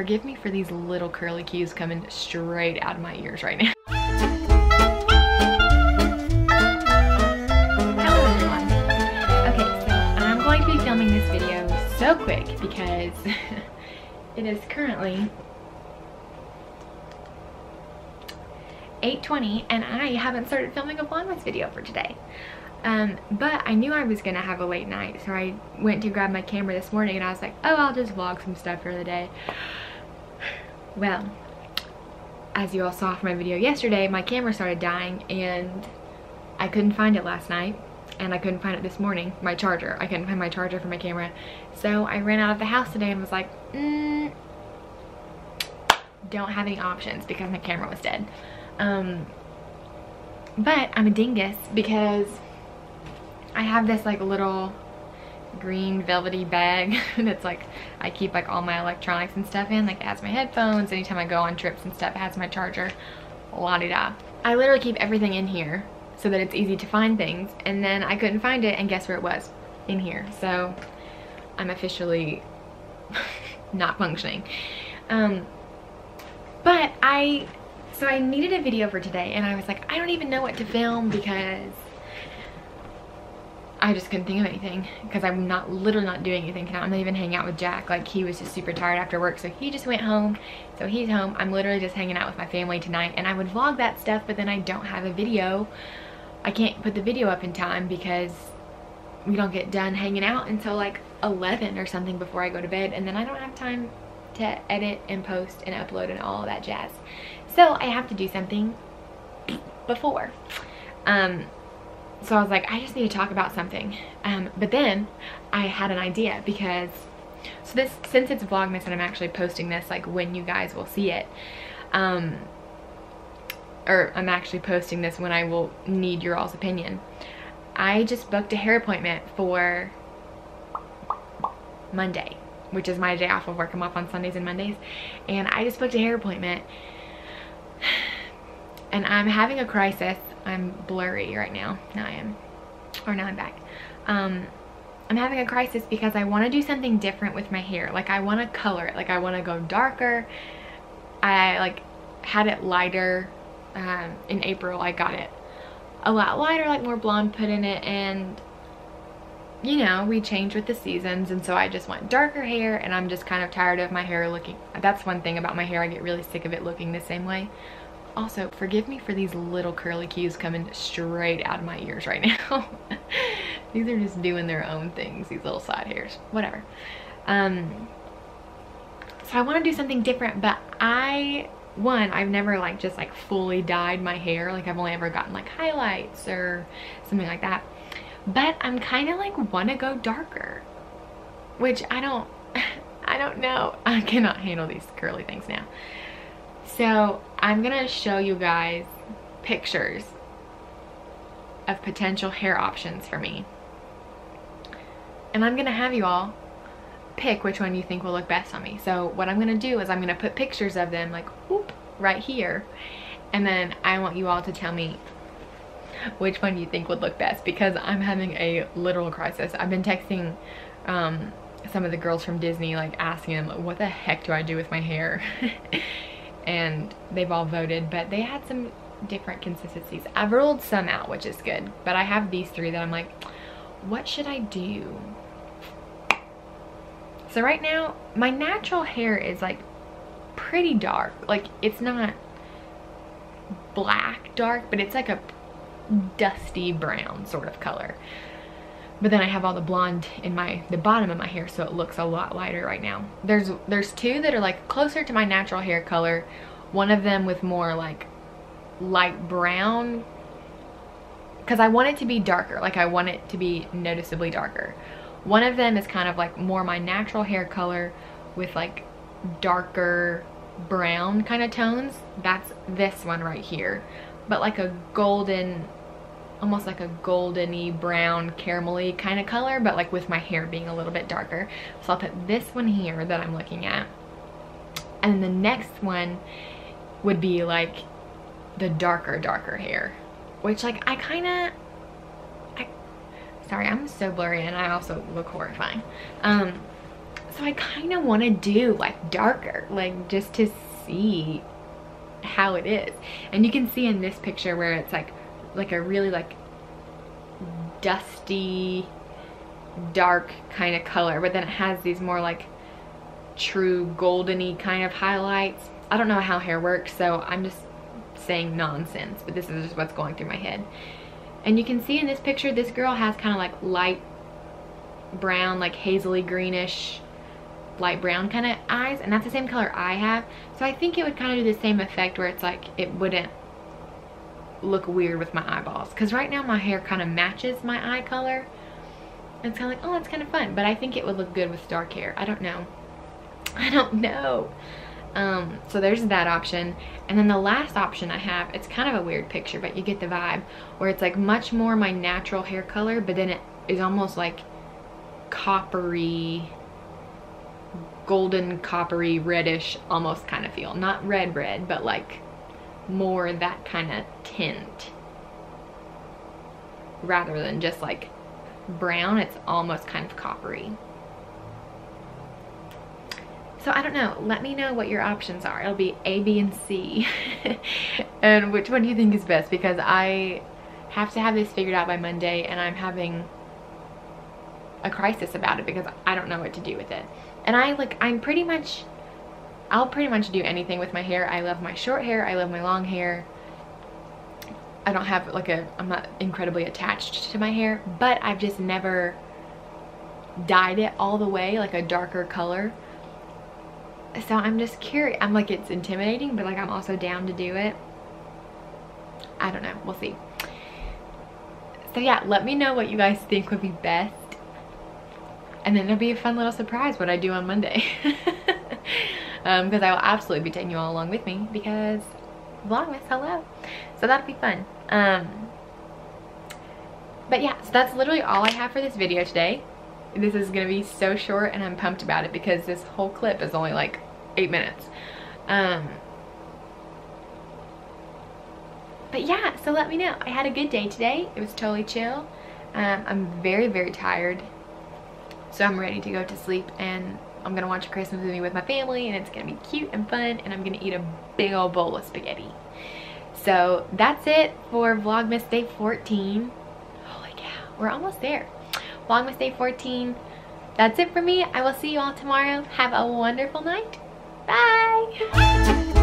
forgive me for these little curly cues coming straight out of my ears right now. Okay, so I'm going to be filming this video so quick because it is currently 8.20 and I haven't started filming a Vlogmas video for today. Um, but I knew I was gonna have a late night, so I went to grab my camera this morning and I was like, oh, I'll just vlog some stuff for the day. Well, as you all saw from my video yesterday, my camera started dying and I couldn't find it last night and I couldn't find it this morning, my charger. I couldn't find my charger for my camera. So I ran out of the house today and was like, mm, don't have any options because my camera was dead. Um, but I'm a dingus because I have this like little green velvety bag that's like I keep like all my electronics and stuff in like it has my headphones. Anytime I go on trips and stuff it has my charger. La di da I literally keep everything in here so that it's easy to find things and then I couldn't find it and guess where it was? In here. So I'm officially not functioning. Um but I so I needed a video for today and I was like I don't even know what to film because I just couldn't think of anything because I'm not literally not doing anything tonight. I'm not even hanging out with Jack. Like he was just super tired after work. So he just went home. So he's home. I'm literally just hanging out with my family tonight and I would vlog that stuff, but then I don't have a video. I can't put the video up in time because we don't get done hanging out until like 11 or something before I go to bed. And then I don't have time to edit and post and upload and all that jazz. So I have to do something before. Um, so I was like, I just need to talk about something. Um, but then I had an idea because, so this, since it's Vlogmas and I'm actually posting this like when you guys will see it, um, or I'm actually posting this when I will need your all's opinion. I just booked a hair appointment for Monday, which is my day off of work. I'm off on Sundays and Mondays. And I just booked a hair appointment and I'm having a crisis I'm blurry right now. Now I am. Or now I'm back. Um, I'm having a crisis because I want to do something different with my hair. Like I want to color it. Like I want to go darker. I like had it lighter um, in April. I got it a lot lighter, like more blonde put in it. And you know, we change with the seasons. And so I just want darker hair and I'm just kind of tired of my hair looking. That's one thing about my hair. I get really sick of it looking the same way. Also, forgive me for these little curly cues coming straight out of my ears right now. these are just doing their own things, these little side hairs, whatever. Um, so I want to do something different, but I, one, I've never like just like fully dyed my hair. Like I've only ever gotten like highlights or something like that. But I'm kind of like want to go darker, which I don't, I don't know. I cannot handle these curly things now. So I'm gonna show you guys pictures of potential hair options for me. And I'm gonna have you all pick which one you think will look best on me. So what I'm gonna do is I'm gonna put pictures of them like whoop, right here. And then I want you all to tell me which one you think would look best because I'm having a literal crisis. I've been texting um, some of the girls from Disney like asking them what the heck do I do with my hair and they've all voted, but they had some different consistencies. I've ruled some out, which is good, but I have these three that I'm like, what should I do? So right now, my natural hair is like pretty dark. Like it's not black dark, but it's like a dusty brown sort of color. But then I have all the blonde in my the bottom of my hair so it looks a lot lighter right now. There's there's two that are like closer to my natural hair color. One of them with more like light brown because I want it to be darker. Like I want it to be noticeably darker. One of them is kind of like more my natural hair color with like darker brown kind of tones. That's this one right here. But like a golden almost like a goldeny brown caramelly kind of color but like with my hair being a little bit darker. So I'll put this one here that I'm looking at. And then the next one would be like the darker darker hair which like I kind of I sorry I'm so blurry and I also look horrifying. Um So I kind of want to do like darker, like just to see how it is. And you can see in this picture where it's like, like a really like dusty, dark kind of color, but then it has these more like true goldeny kind of highlights. I don't know how hair works, so I'm just saying nonsense, but this is just what's going through my head. And you can see in this picture, this girl has kind of like light brown, like hazily greenish, light brown kind of eyes. And that's the same color I have. So I think it would kind of do the same effect where it's like, it wouldn't look weird with my eyeballs. Because right now my hair kind of matches my eye color. It's kind of like, oh, that's kind of fun. But I think it would look good with dark hair. I don't know. I don't know. Um, so there's that option. And then the last option I have, it's kind of a weird picture, but you get the vibe, where it's like much more my natural hair color, but then it is almost like coppery, golden coppery, reddish, almost kind of feel. Not red red, but like more that kind of tint. Rather than just like brown, it's almost kind of coppery. So I don't know, let me know what your options are. It'll be A, B, and C. and which one do you think is best? Because I have to have this figured out by Monday and I'm having a crisis about it because I don't know what to do with it. And I like, I'm pretty much, I'll pretty much do anything with my hair. I love my short hair. I love my long hair. I don't have like a, I'm not incredibly attached to my hair, but I've just never dyed it all the way, like a darker color so I'm just curious. I'm like, it's intimidating, but like I'm also down to do it. I don't know. We'll see. So yeah, let me know what you guys think would be best. And then it'll be a fun little surprise what I do on Monday. um, because I will absolutely be taking you all along with me because Vlogmas, hello. So that'll be fun. Um, but yeah, so that's literally all I have for this video today this is gonna be so short and I'm pumped about it because this whole clip is only like eight minutes. Um, but yeah, so let me know. I had a good day today. It was totally chill. Um, I'm very, very tired. So I'm ready to go to sleep and I'm gonna watch a Christmas movie with my family and it's gonna be cute and fun and I'm gonna eat a big old bowl of spaghetti. So that's it for Vlogmas Day 14. Holy cow, we're almost there. Vlogmas Day 14. That's it for me. I will see you all tomorrow. Have a wonderful night. Bye.